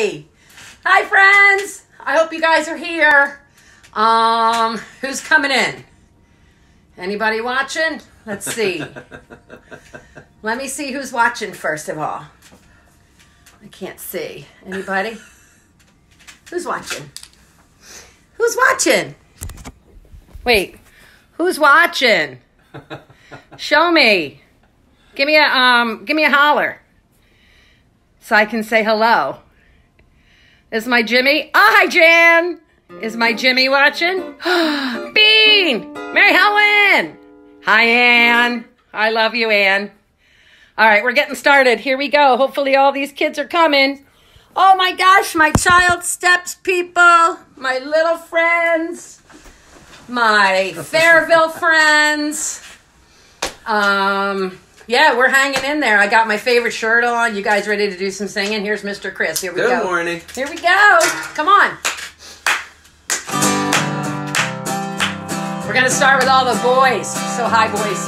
Hi. Hi, friends. I hope you guys are here. Um, who's coming in? Anybody watching? Let's see. Let me see who's watching first of all. I can't see. Anybody? Who's watching? Who's watching? Wait. Who's watching? Show me. Give me a um give me a holler. So I can say hello. Is my Jimmy? Oh, hi Jan. Is my Jimmy watching? Bean! Mary Helen! Hi Ann. I love you, Ann. All right, we're getting started. Here we go. Hopefully all these kids are coming. Oh my gosh, my child steps people, my little friends, my Fairville friends. Um, yeah, we're hanging in there. I got my favorite shirt on. You guys ready to do some singing? Here's Mr. Chris. Here we Good go. Good morning. Here we go. Come on. We're going to start with all the boys. So, hi, boys.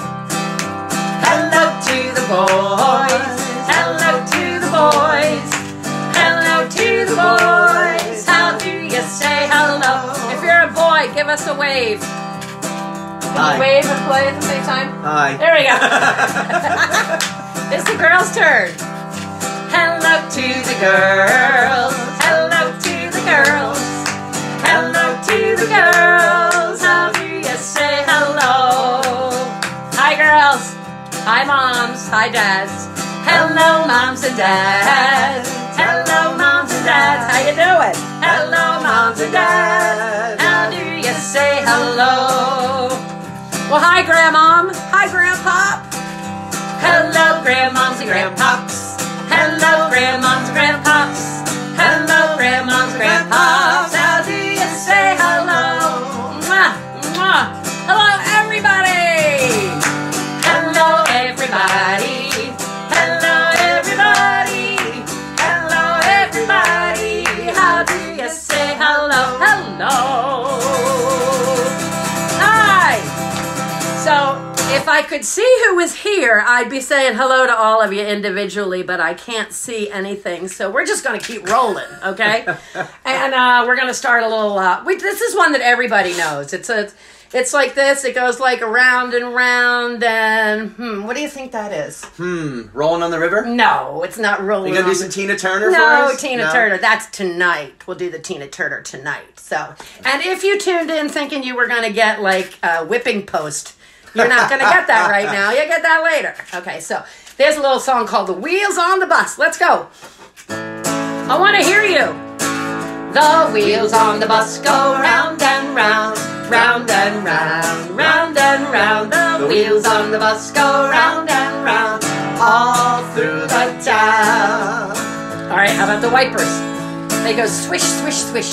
Hello to the boys. Hello to the boys. Hello to the boys. How do you say hello? If you're a boy, give us a wave. Hi. wave and play at the same time? Hi. There we go. it's the girls' turn. Hello to the girls. Hello to the girls. Hello to the girls. How do you say hello? Hi, girls. Hi, moms. Hi, dads. Hello, moms and dads. Hello, moms and dads. How you doing? Hello, moms and dads. How do you say hello? Well, hi, Grandmom. Hi, Grandpop. Hello, grandmoms and grandpops. Hello, grandmoms and grandpops. I could see who was here, I'd be saying hello to all of you individually, but I can't see anything. So, we're just going to keep rolling, okay? and uh, we're going to start a little. Uh, we, this is one that everybody knows. It's a. It's like this. It goes like around and round, and hmm, what do you think that is? Hmm. Rolling on the river. No, it's not rolling. You gonna do some the- Tina Turner no, for us? Tina No? Turner. That's tonight. We'll do the Tina Turner tonight. So, and if you tuned in thinking you were going to get like a whipping post, you're not going to get that right now. You get that later. Okay, so there's a little song called "The Wheels on the Bus." Let's go. I want to hear you. The wheels on the bus go round and round, round and round, round and round. The wheels on the bus go round and round, all through the town. All right, how about the wipers? They go swish, swish, swish.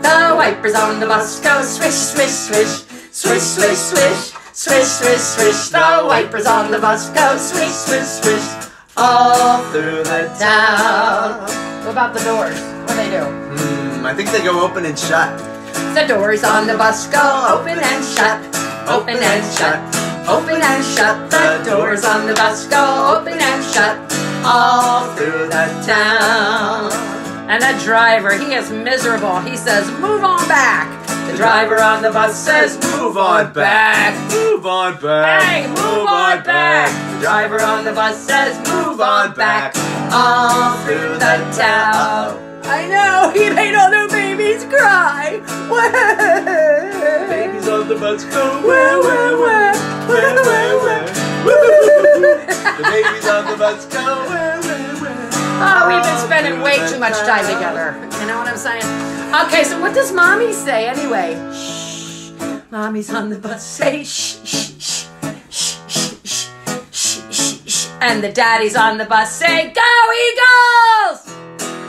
The wipers on the bus go swish, swish, swish, swish, swish, swish, swish, swish, swish. The wipers on the bus go swish, swish, swish, all through the town. What about the doors? What do they do? Hmm. I think they go open and shut. The doors on the bus go open and shut, open and shut, open and shut. The doors on the bus go open and shut, all through the town. And the driver, he is miserable. He says, Move on back. The driver on the bus says, Move on back. Move on back. Hey, move on back. The driver on the bus says, Move on back. All through the town. I know, he made all the babies cry. Babies on the bus go Where, where, where, where, where, where. The babies on the bus go where. Oh, we've been spending way too much time together. You know what I'm saying? Okay, so what does mommy say anyway? Shh. Mommy's on the bus. Say shh, shh, shh, shh, shh, shh, shh, shh. And the daddy's on the bus. Say go Eagles!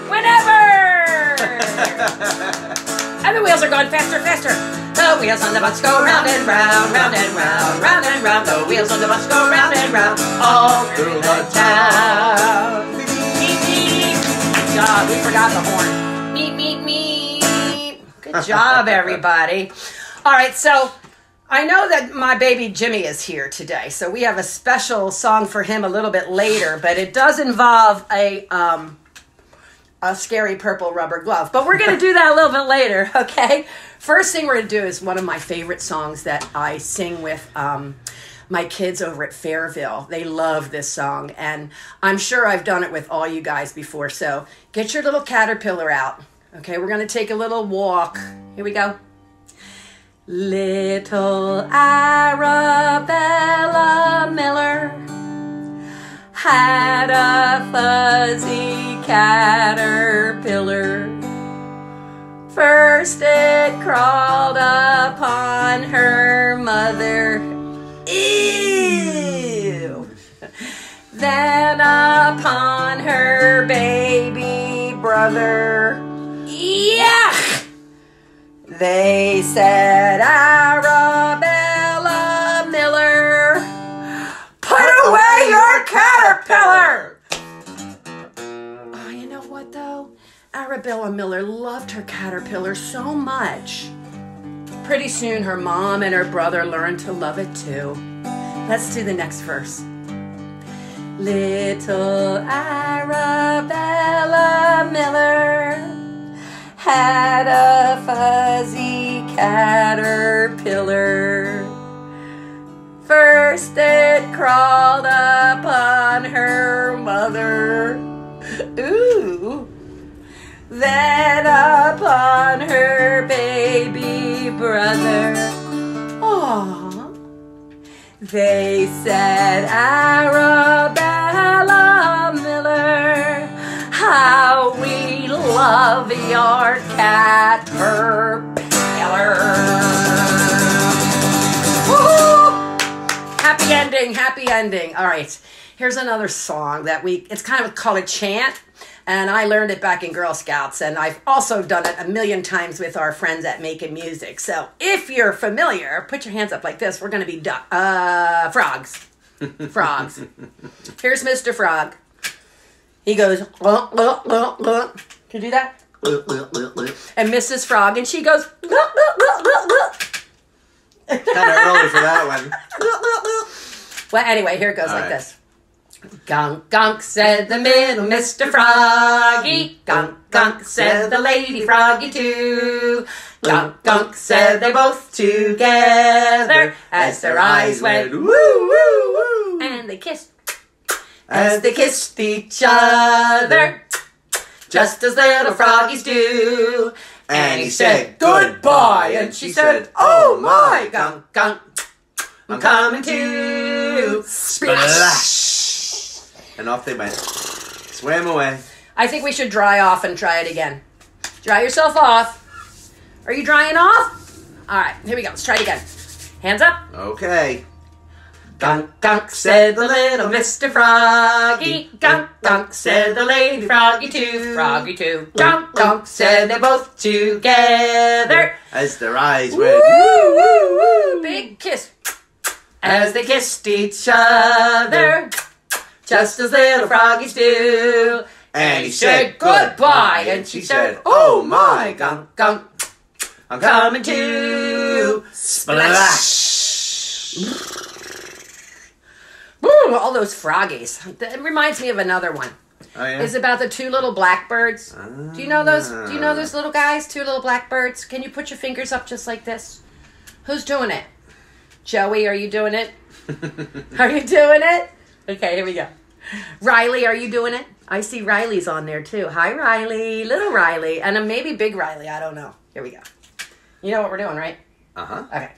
Whenever! and the wheels are going faster, faster. The wheels on the bus go round and round, round and round, round and round. The wheels on the bus go round and round all through the town. Meep, meep. Good job. We forgot the horn. Meep, meep, meep. Good job, everybody. All right, so I know that my baby Jimmy is here today, so we have a special song for him a little bit later, but it does involve a um, a scary purple rubber glove. But we're going to do that a little bit later, okay? First thing we're going to do is one of my favorite songs that I sing with um, my kids over at Fairville. They love this song, and I'm sure I've done it with all you guys before. So get your little caterpillar out, okay? We're to take a little walk. Here we go. Little Arabella Miller had a fuzzy caterpillar. First it crawled upon her mother. Then upon her baby brother. Yuck! They said, Arabella Miller, put away your caterpillar! Oh, you know what though? Arabella Miller loved her caterpillar so much. Pretty soon her mom and her brother learned to love it too. Let's do the next verse. Little Arabella Miller had a fuzzy caterpillar. First it crawled upon her mother. Ooh. Then upon her baby brother. Aww. They said, Arabella love your caterpillar. Woo! Happy ending, happy ending. All right, here's another song that we, it's kind of called a chant. And I learned it back in Girl Scouts, and I've also done it a million times with our friends at Making Music. So if you're familiar, put your hands up like this. We're going to be uh, frogs. Frogs. Here's Mr. Frog. He goes. Can you do that? And Mrs. Frog, and she goes. Kind of early for that one. Well, anyway, here it goes All like right. this. Gunk, gunk, said the middle Mr. Froggy. Gunk, gunk, said the lady Froggy too. Gunk, gunk, said they both together as their eyes went woo, woo, woo. and they kissed. As they kissed each other, just as little froggies do. And he said goodbye, and she said, "Oh "Oh my, my, gunk, gunk, I'm coming to Splash! And off they went. Swam away. I think we should dry off and try it again. Dry yourself off. Are you drying off? All right, here we go. Let's try it again. Hands up. Okay. Gunk, gunk, said the little Mr. Froggy. Gunk, gunk, said the lady Froggy too. Froggy too. Gunk, gunk, said they both together. As their eyes Woo, went. woo, woo. Big kiss. As they kissed each other. Just as little froggies do. And he said goodbye. And she said, Oh my, gunk, gunk. I'm Coming to Splash! Ooh, all those froggies. It reminds me of another one. Oh, yeah? It's about the two little blackbirds. Do you know those? Do you know those little guys? Two little blackbirds. Can you put your fingers up just like this? Who's doing it? Joey, are you doing it? Are you doing it? Okay, here we go. Riley, are you doing it? I see Riley's on there too. Hi, Riley, little Riley, and uh, maybe big Riley. I don't know. Here we go. You know what we're doing, right? Uh huh. Okay.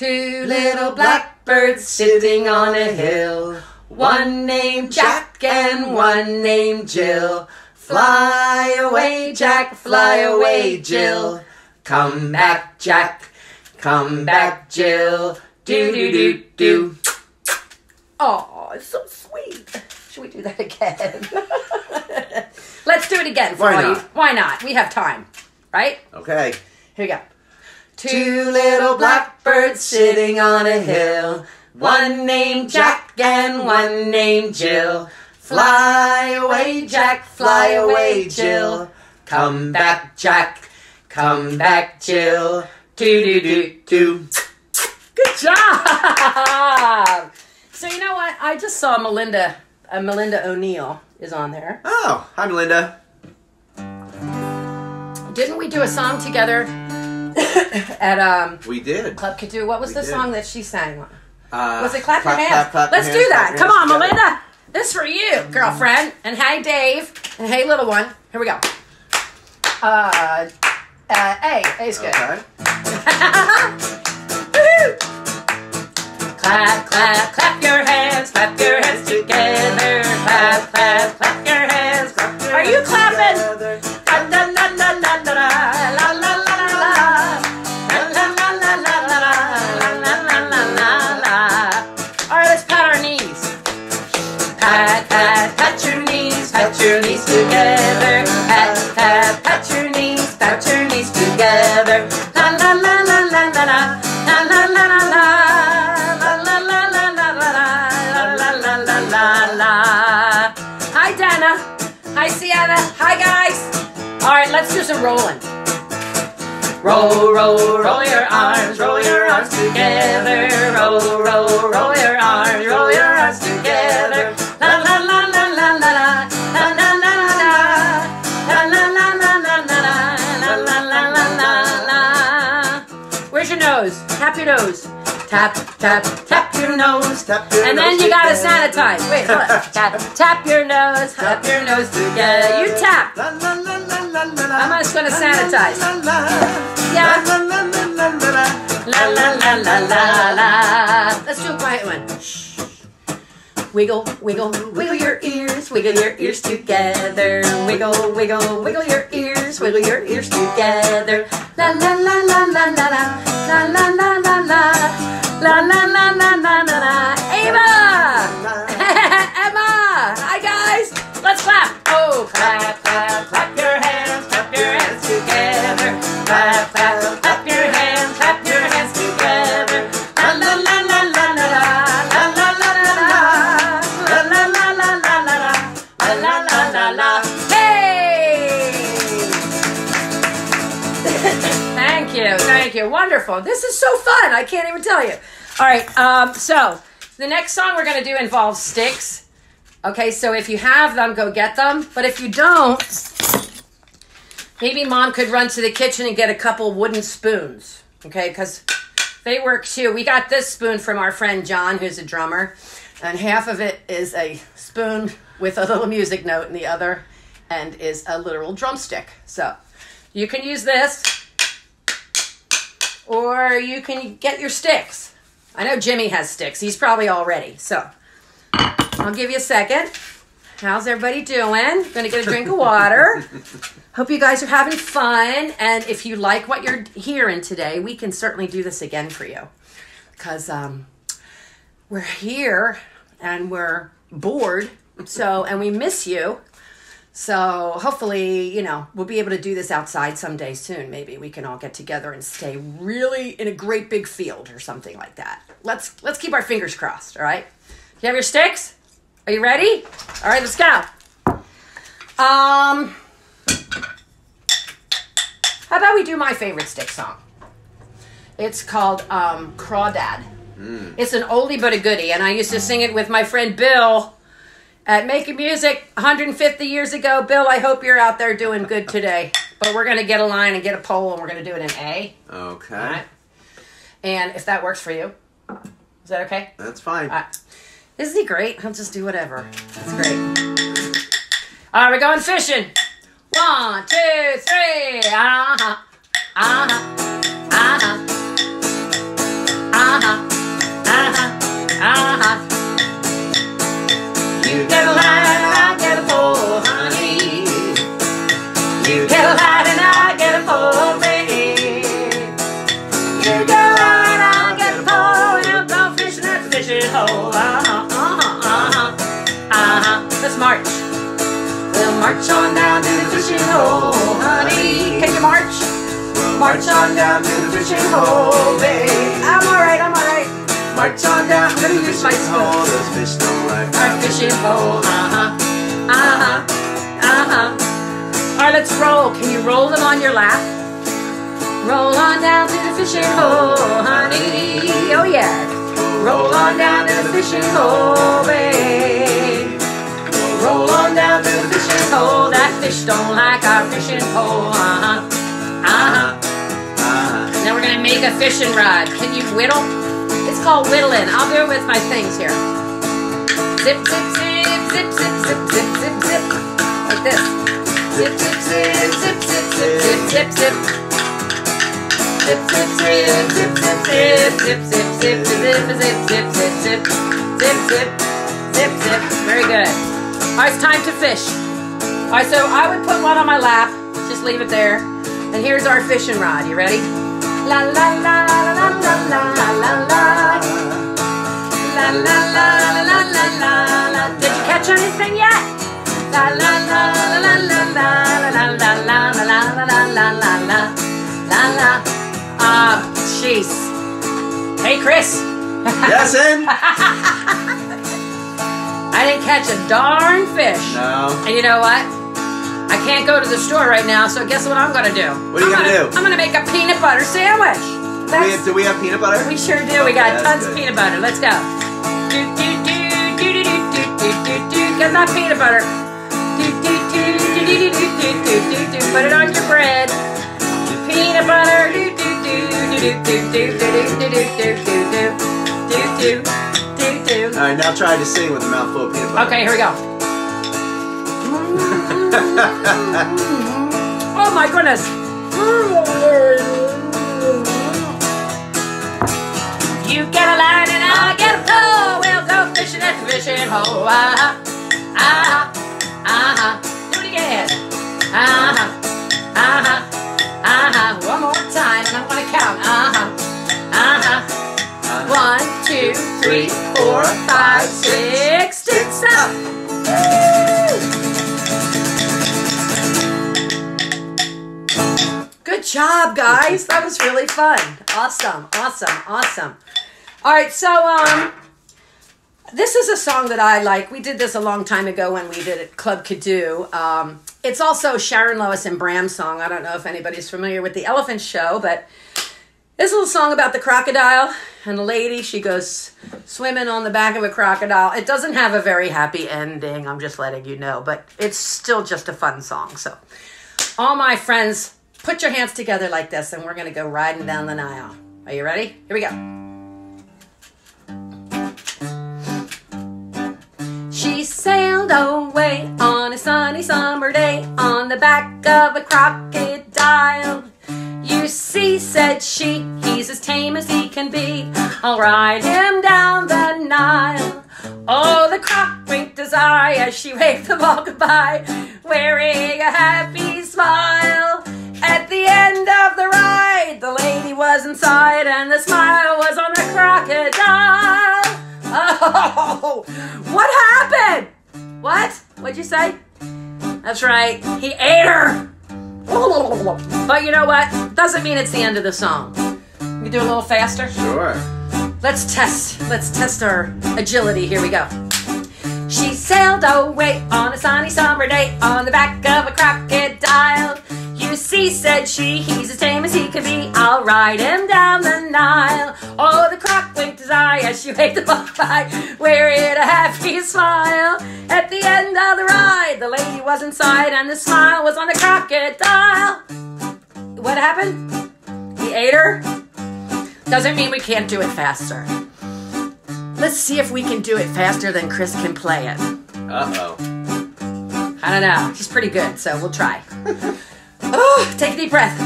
Two little blackbirds sitting on a hill. One named Jack and one named Jill. Fly away, Jack, fly away, Jill. Come back, Jack. Come back, Jill. Do do do do. Oh, it's so sweet. Should we do that again? Let's do it again. For Why you- not? Why not? We have time, right? Okay. Here we go. Two little blackbirds sitting on a hill. One named Jack and one named Jill. Fly away, Jack, fly away, Jill. Come back, Jack. Come back, Jill. Do do do do. Good job. So you know what? I just saw Melinda. Uh, Melinda O'Neill is on there. Oh, hi, Melinda. didn't we do a song together at um We did. Club Kadu? What was We the did. song that she sang? Uh, Was it clap, your hands? clap, clap Let's hands, do that. Come on, together. Melinda. This for you, girlfriend. And hey, Dave. And hey, little one. Here we go. Uh, uh, A. A's good. Okay. Clap, clap, clap your hands, clap your hands together. Clap, clap, clap your hands. Clap your Are you clapping? La rolling. Roll, roll, roll your arms, roll your arms together. Roll, roll, roll your arms, roll your arms together. La la la la la la la. Where's your nose? Tap your nose. Tap, tap, tap your nose. Tap your And then nose you gotta sanitize. Wait, hold on. Tap, tap your nose. Tap your nose together. You tap. La, la, I'm just gonna sanitize. Yeah. La, la, la, la, la, la. Let's do a quiet one. Shh. Wiggle, wiggle, wiggle your ears, wiggle your ears together. Wiggle, wiggle, wiggle your ears, wiggle your ears together. La la la la la la la. La la la la la. La la la la la la la. Ava! Emma! Hi guys! Let's clap! Oh, clap Wonderful. This is so fun. I can't even tell you. All right, um, so the next song we're going to do involves sticks. Okay, so if you have them, go get them. But if you don't, maybe mom could run to the kitchen and get a couple wooden spoons. Okay, because they work too. We got this spoon from our friend John, who's a drummer, and half of it is a spoon with a little music note, and the other end is a literal drumstick. So you can use this, or you can get your sticks. I know Jimmy has sticks. He's probably all ready. So I'll give you a second. How's everybody doing? Gonna get a drink of water. Hope you guys are having fun. And if you like what you're hearing today, we can certainly do this again for you. Because um, we're here and we're bored. So, and we miss you. So hopefully, you know, we'll be able to do this outside someday soon. Maybe we can all get together and stay really in a great big field or something like that. Let's let's keep our fingers crossed, all right? You have your sticks? Are you ready? All right, let's go. Um How about we do my favorite stick song? It's called um Crawdad. It's an oldie but a goodie, and I used to sing it with my friend Bill at Making Music 150 years ago. Bill, I hope you're out there doing good today. But we're going to get a line and get a poll, and we're going to do it in A. Okay. All right. And if that works for you, is that okay? That's fine. Right. Isn't he great? He'll just do whatever. That's great. All right, we're going fishing. One, two, three. Uh huh. Uh huh. Uh huh. You get a line and I get a pole, honey. You get a line and I get a pole. You get a line, I get a pole, and I'll go fishing at the fishing hole. Uh-huh, uh-huh, uh-huh, uh-huh. Let's march. We'll march on down to the fishing hole, honey. Can you march? March on down to the fishing hole, babe. I'm alright, I'm alright. March on down to the Fish fishing hole. hole, those fish don't like Our fishing hole, uh-huh, uh-huh, uh-huh. All right, let's roll. Can you roll them on your lap? Roll on down to the fishing hole, honey. Oh yeah. Roll on down to the fishing hole, babe. Roll on down to the fishing hole. That fish don't like our fishing pole, uh-huh. Uh-huh. Uh-huh. Now we're gonna make a fishing rod. Can you whittle? It's called whittling. I'll do it with my things here. Zip, zip, zip, zip, zip, zip, zip, zip, zip. Like this. Zip, zip, zip, zip, zip, zip, zip, zip, zip. Zip, zip, zip, zip, zip, zip, zip, zip, zip, zip, zip, zip, zip, zip, zip, zip, zip, zip. Zip. Very good. All right, it's time to fish. All right, so I would put one on my lap. Just leave it there. And here's our fishing rod. You ready? La la la la la la la la la. La la la la la la. Did you catch anything yet? La la la la la la la la la la la la la la la la la la. Ah, jeez. Hey, Chris. Yes, and? I didn't catch a darn fish. No. And you know what? I can't go to the store right now, so guess what I'm gonna do? What are you I'm gonna do? I'm gonna make a peanut butter sandwich. Do we, That's- do we have peanut butter? we sure do. We got tons of peanut butter. Let's go. Get that peanut butter. Do do do do do do do do do do. Put it on your bread. Peanut butter. Do do do do do do do do do do do do do do do do. All right, now try to sing with a mouthful of peanut butter. Okay, here we go. Oh my goodness. You get a line and I get a pole. We'll go fishing at the fishing hole. Ah, ah, Do it again. Ah, ah, ah. One more time and I'm gonna count. One, two, three, four, five, six, six, seven. Good job, guys. That was really fun. Awesome, awesome, awesome. All right, so um, this is a song that I like. We did this a long time ago when we did it Club Kidoo. Um, it's also Sharon Lois and Bram's song. I don't know if anybody's familiar with the Elephant Show, but this little song about the crocodile and the lady. She goes swimming on the back of a crocodile. It doesn't have a very happy ending. I'm just letting you know, but it's still just a fun song. So, all my friends, put your hands together like this, and we're gonna go riding down the Nile. Are you ready? Here we go. She sailed away on a sunny summer day on the back of a crocodile. You see, said she, he's as tame as he can be. I'll ride him down the Nile. Oh, the croc winked his eye as she waved them all goodbye, wearing a happy smile. At the end of the ride, the lady was inside, and the smile was on the crocodile. Oh, what happened? What? What'd you say? That's right, he ate her. But you know what? Doesn't mean it's the end of the song. We do a little faster. Sure. Let's test. Let's test our agility. Here we go. She sailed away on a sunny summer day on the back of a crocodile. You see, said she, he's as tame as he can be. I'll ride him down the Nile. Oh, the croc winked his eye as she waved him by, wearing a happy smile. At the end of the ride, the lady was inside, and the smile was on the crocodile. What happened? He ate her? Doesn't mean we can't do it faster. Let's see if we can do it faster than Chris can play it. Uh oh. I don't know. He's pretty good, so we'll try. take a deep breath.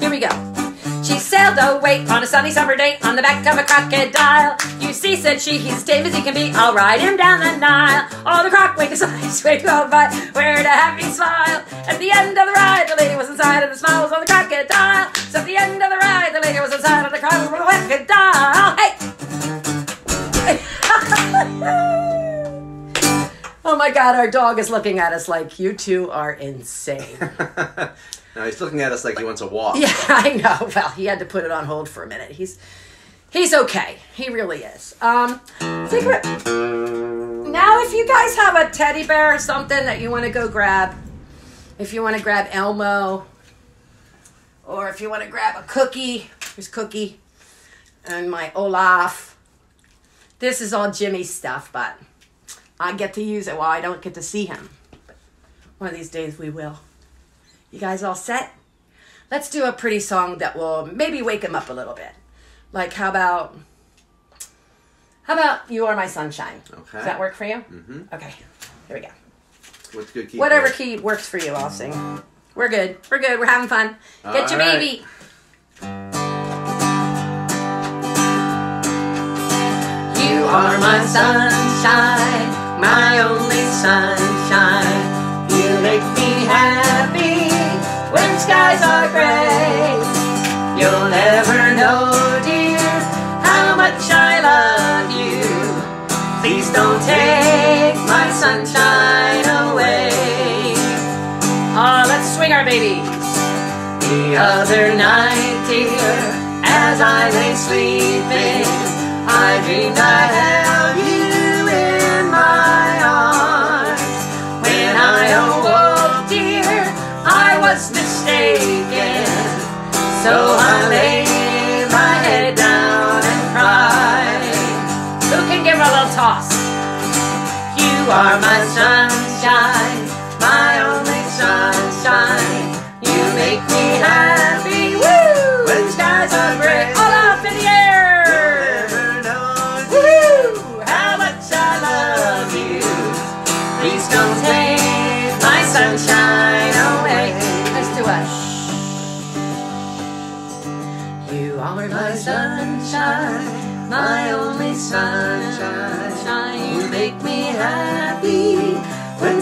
Here we go. She sailed away on a sunny summer day on the back of a crocodile. You see, said she, he's as tame as he can be. I'll ride him down the Nile. Oh, the croc winked his eyes, waved go by, wearing a happy smile. At the end of the ride, the lady was inside, and the smile was on the crocodile. So at the end of the ride, the lady was inside, and the crocodile. Hey! oh my God, our dog is looking at us like you two are insane. now he's looking at us like he wants a walk. Yeah, I know. Well, he had to put it on hold for a minute. He's he's okay. He really is. Um, secret. Now, if you guys have a teddy bear or something that you want to go grab, if you want to grab Elmo, or if you want to grab a cookie, here's Cookie, and my Olaf. This is all Jimmy's stuff, but I get to use it while I don't get to see him. One of these days we will. You guys all set? Let's do a pretty song that will maybe wake him up a little bit. Like how about how about You Are My Sunshine? Okay. Does that work for you? Mm-hmm. Okay. Here we go. What's good key? Whatever key works for you, I'll sing. We're good. We're good. We're having fun. Get your All right. baby. You are my sunshine, my only sunshine. You make me happy when skies are gray. You'll never know, dear, how much I love you. Please don't take my sunshine away. Oh, let's swing our babies. The other night, dear, as I lay sleeping, I dreamed I held was mistaken. So I laid my head down and cried. Who can give a little toss? You are my sunshine,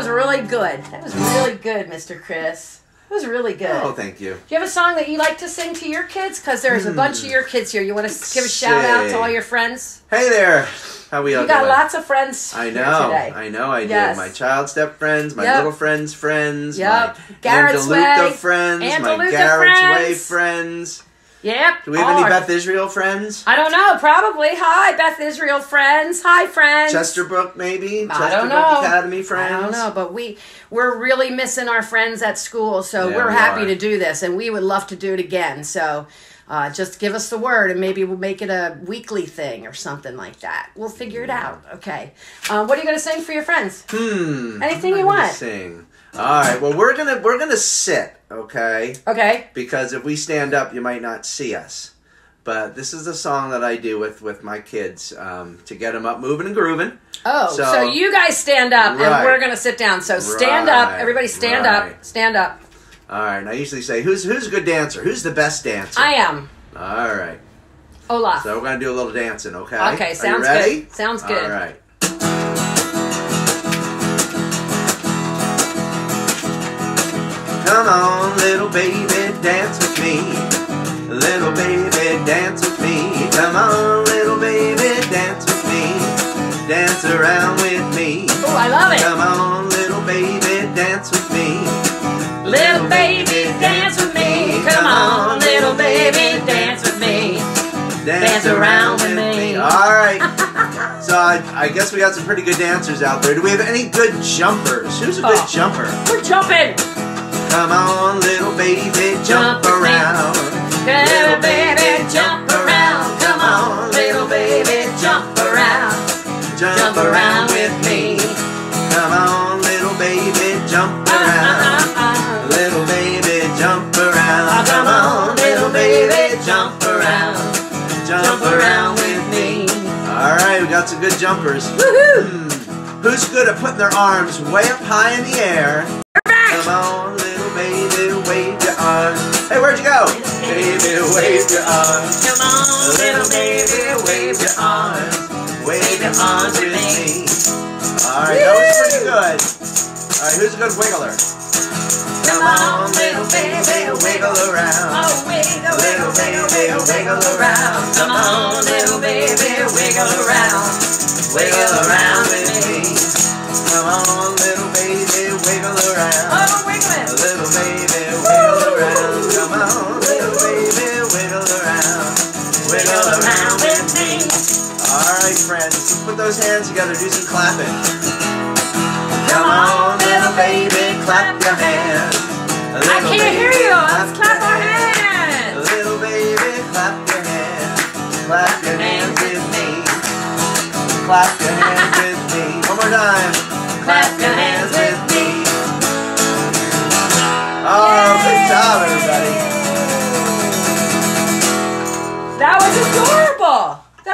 was really good. That was really good, Mr. Chris. It was really good. Oh, thank you. Do you have a song that you like to sing to your kids? Because there's a bunch of hmm. your kids here. You want to give a shout out to all your friends? Hey there. How we all You got doing? lots of friends I know, today. I know, I Yes. do. My child step friends, my Yep. little friends' friends, Yep. my Garrett's Andaluca Way. friends, my Andaluca Garrett's Way friends. friends. Yep. Do we have any Beth Israel friends? I don't know. Probably. Hi, Beth Israel friends. Hi, friends. Chesterbrook, maybe? I Chesterbrook don't know. Academy friends? I don't know, but we we're really missing our friends at school, so Yeah, we're we happy are. to do this, and we would love to do it again. So. Uh, just give us the word, and maybe we'll make it a weekly thing or something like that. We'll figure it out. Okay. Um, what are you going to sing for your friends? Hmm. Anything you want. Sing. All right. Well, we're gonna we're gonna sit, okay? Okay. Because if we stand up, you might not see us. But this is a song that I do with with my kids um, to get them up, moving and grooving. Oh, so, So- you guys stand up, Right. and we're going to sit down. So stand up, everybody. Stand right. up. Stand up. All right. And I usually say, "Who's who's a good dancer? Who's the best dancer?" I am All right. Olaf. So we're gonna do a little dancing, okay? Okay, sounds good. Sounds good. All right. Come on, little baby, dance with me. Little baby, dance with me. Come on, little baby, dance with me. Dance around with me. oh, I love it. Come on, little baby, dance with me. Little baby, dance with me. Come on, little baby, dance with me. Dance around with me. All right. so I, I guess we got some pretty good dancers out there. Do we have any good jumpers? Who's a good Oh. jumper? We're jumping. Come on, little baby, jump, around. Little baby, jump around. Come on, little baby, jump around. Jump, around with me. Come on, little baby, jump Uh, around. uh, uh, Little baby, jump around. Come on, little baby, jump around. jump, Jump around with me. All right, we got some good jumpers. Woohoo! Hmm. Who's good at putting their arms way up high in the air? Come on, Hey, where'd you go? Baby, wave your arms. Come on, oh, Little baby, wave your arms. Wave your arms with me. All right, that was pretty good. All right, who's a good wiggler? Come on, little baby, wiggle around. Oh, wiggle, Little baby, wiggle around. Come on, little baby, wiggle around. Wiggle around with me. Come on, little baby, wiggle around. Oh, wiggle those hands together, do some clapping. Come on, little baby, clap your hands. I can't hear you. Let's clap our hands. Little baby, clap your hands. Clap your hands with me. Clap your hands with me. One more time. Clap your hands with me. Oh, good job, everybody. That was adorable.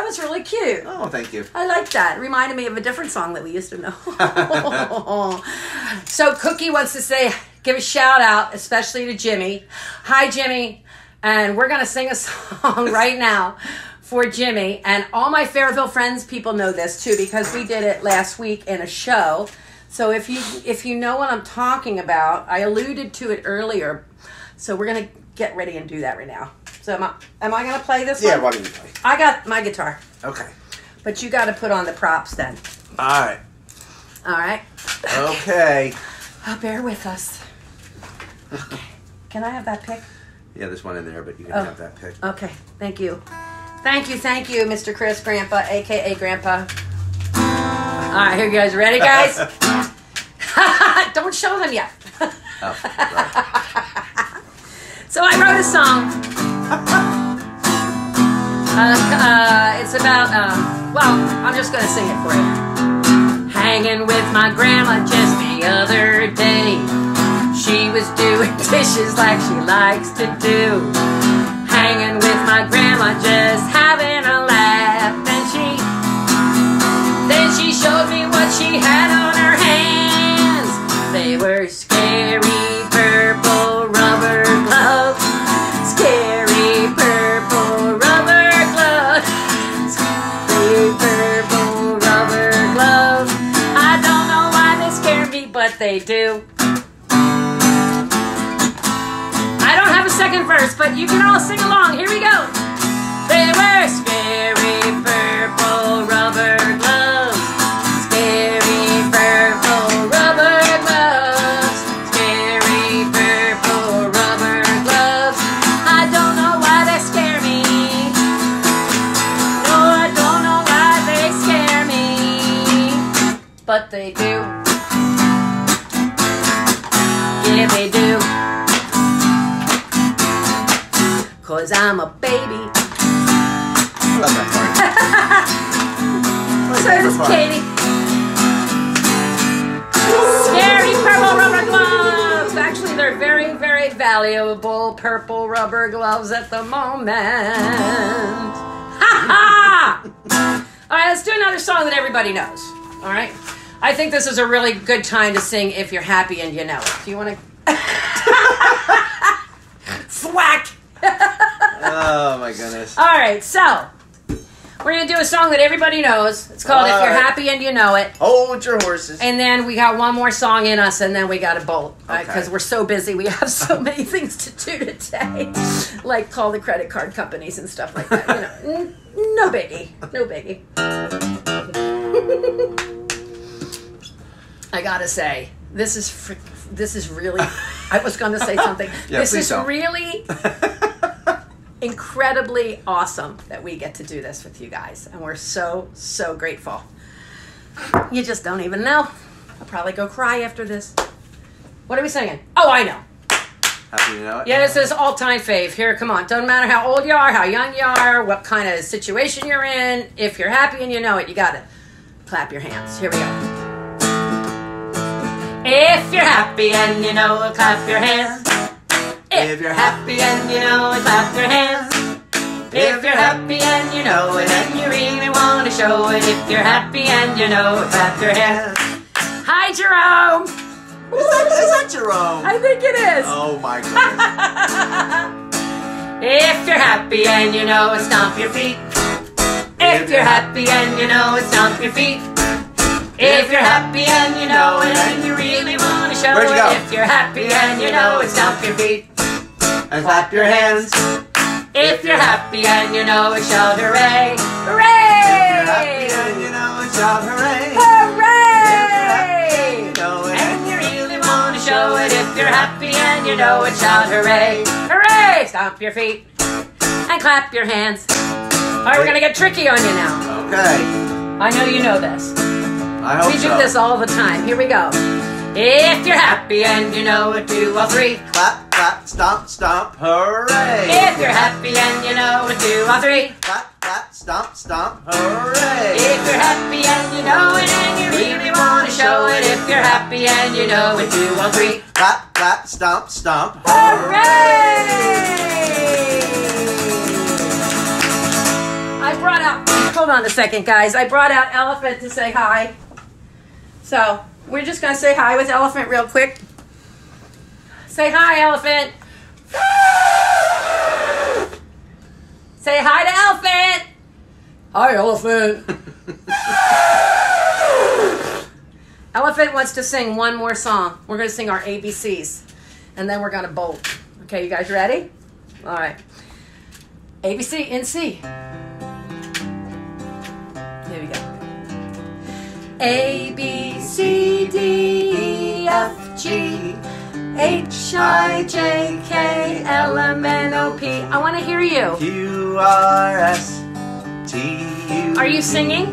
Was really cute. Oh, thank you. I like that. It reminded me of a different song that we used to know. so Cookie wants to say, give a shout out, especially to Jimmy. Hi, Jimmy. And we're gonna sing a song right now for Jimmy. And all my Fairville friends people know this too because we did it last week in a show. So if you if you know what I'm talking about, I alluded to it earlier. So we're gonna get ready and do that right now. So am I, am I gonna play this Yeah, one? why don't you play? I got my guitar. Okay. But you got to put on the props then. All right. All right. Okay. Oh, bear with us. Okay. Can I have that pick? Yeah, there's one in there, but you can Oh. have that pick. Okay. Thank you. Thank you. Thank you, Mr. Chris Grandpa, aka Grandpa. All right, here you guys ready, guys? Don't show them yet. Oh, right. So I wrote a song. Uh, uh, it's about, um, well, I'm just going to sing it for you. Hanging with my grandma just the other day. She was doing dishes like she likes to do. Hanging with my grandma just having a laugh. Then she, then she showed me what she had on her hands. They were they do. I don't have a second verse, but you can all sing along. Here we go. They were scary purple rubber Katie. Scary purple rubber gloves. Actually, they're very, very valuable purple rubber gloves at the moment. Ha ha! All right, let's do another song that everybody knows. All right. I think this is a really good time to sing "If You're Happy and You Know It." Do you want to? Thwack. Oh my goodness. All right, so we're gonna do a song that everybody knows. It's called "If You're right. Happy and You Know It." Hold your horses. And then we got one more song in us, and then we got to bolt because Okay. we're so busy. We have so many things to do today, like call the credit card companies and stuff like that. You know, N- no biggie, no biggie. I gotta say, this is this is really. I was going to say something. Yeah, this please is don't. really incredibly awesome that we get to do this with you guys, and we're so so grateful. You just don't even know. I'll probably go cry after this. What are we singing? Oh, I know. Happy to know it. Yeah, this is all time fave. Here, come on. Doesn't matter how old you are, how young you are, what kind of situation you're in. If you're happy and you know it, you got to clap your hands. Here we go. If you're happy and you know it, clap your hands. If you're happy and you know it, clap your hands. If you're happy and you know it, and you really want to show it. If you're happy and you know it, clap your hands. Hi, Jerome. Is that, is that Jerome? I think it is. Oh my goodness. If you're happy and you know it, stomp your feet. If you're happy and you know it, stomp your feet. If you're happy and you know it, and you really want to show it. If you're happy and you know it, stomp your feet. And clap your hands. If you're happy and you know it, shout hooray! Hooray! If you're happy and you know it, shout hooray. Hooray! You know it. And you really want to show it. If you're happy and you know it, shout hooray! Hooray! Stomp your feet and clap your hands. All right, we're gonna get tricky on you now. Okay. I know you know this. I hope We do so. this all the time. Here we go. If you're happy and you know it, do all three. Clap, clap, stomp, stomp, hooray! If you're happy and you know it, do all three. Clap, clap, stomp, stomp, hooray! If you're happy and you know it and you really want to show it, if you're happy and you know it, do all three. Clap, clap, stomp, stomp, Hooray! I brought out, hold on a second, guys. I brought out Elephant to say hi. So, we're just going to say hi with Elephant real quick. Say hi, Elephant. Say hi to Elephant. Hi, Elephant. Elephant wants to sing one more song. We're going to sing our ABCs, and then we're going to bolt. Okay, you guys ready? All right. ABC in A B C D E F G H I J K L M N O P. I want to hear you. Q R S T U. Are you singing?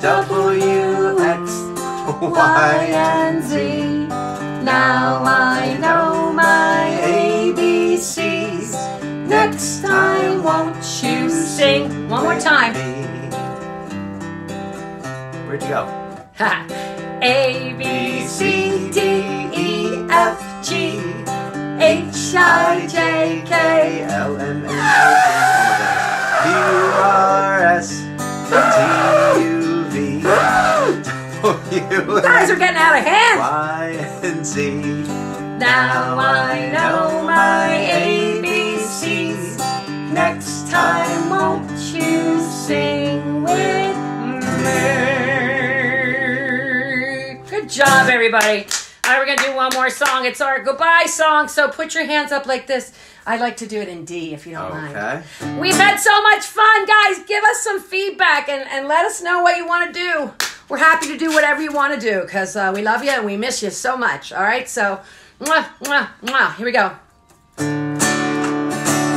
W X Y and Z. Now I know my ABCs. Next time, won't you sing? One more time. Ha. A B C D E F G H I J K. L M N O P. Q R S T U V. You guys are getting out of hand. Y and Z. Now I know my ABCs. Next time, won't you sing job, everybody. All right, we're gonna do one more song. It's our goodbye song. So put your hands up like this. I like to do it in D, if you don't mind. Okay. We've had so much fun, guys. Give us some feedback and, and let us know what you want to do. We're happy to do whatever you want to do because uh, we love you and we miss you so much. All right, so mwah, mwah, mwah. here we go.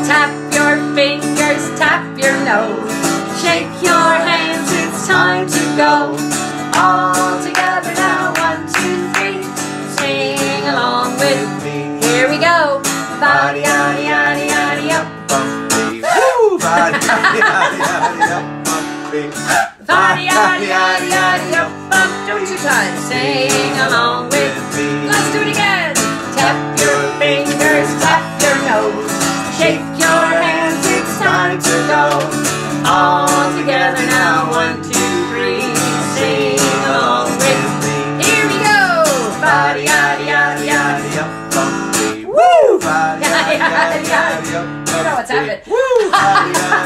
Tap your fingers, tap your nose, shake your hands. It's time to go. All together Body, up. Body. Body, up, up. Do it two times. Sing along with me. Let's do it again. Tap your fingers, tap your nose. Shake your hands, it's time to go. All together now, one, two, You know what's happening. Woo!